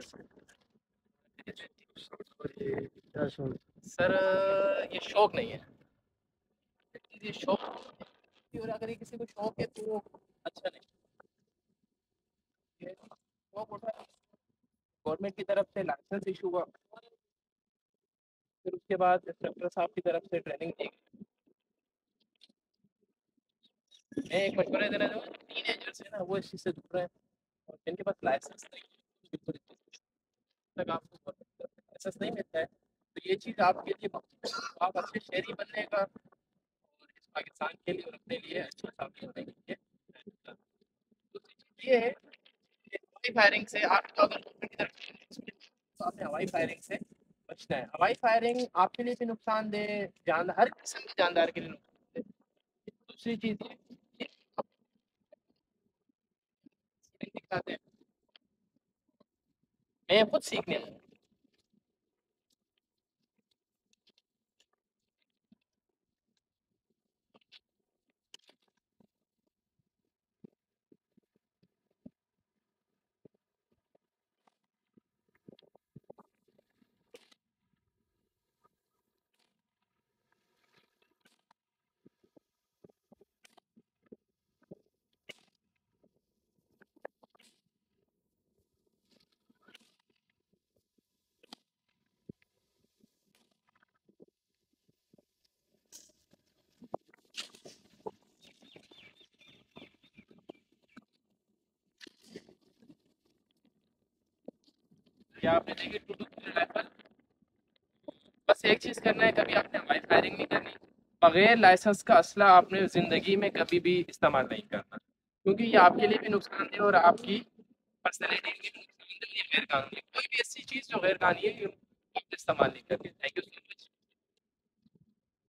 से सर ये शौक नहीं है। ये शौक और अगर ये किसी को शौक है तो अच्छा नहीं। ये शौक उठा गवर्नमेंट की तरफ़ से लाइसेंस इशू हुआ। फिर उसके बाद इंस्ट्रक्टर साहब की तरफ़ से ट्रेनिंग दी गई। मैं एक मशवरा देना चाहूँगा टीन एजर्स है ना वो इस चीज़ से दूर हैं। और जिनके पास लाइसेंस नहीं है बिल्कुल तक आपको लाइसेंस नहीं मिलता है तो ये चीज़ आपके लिए आप अच्छे शहरी बनने का और इस पाकिस्तान के लिए और अपने लिए अच्छा साथी होने के लिए दूसरी चीज़ ये है हवाई फायरिंग से आपको अगर गवर्नमेंट की तो आपने हवाई फायरिंग से बचना है। हवाई फायरिंग आपके लिए भी नुकसानदेह जान हर किस्म के जानदार के लिए नुकसानदेह। दूसरी चीज़ ये कि आप दिखाते हैं मैं खुद या आपने देखिए टू टू राइफल बस एक चीज़ करना है, कभी आपने हवाई फायरिंग नहीं करनी। बगैर लाइसेंस का असला आपने ज़िंदगी में कभी भी इस्तेमाल नहीं करना। क्योंकि ये आपके लिए भी नुकसानदेह और आपकी पर्सनैलिटी के लिए नुकसानदेह कोई भी ऐसी चीज़ जो गैर कानूनी है इस्तेमाल नहीं करनी। Thank you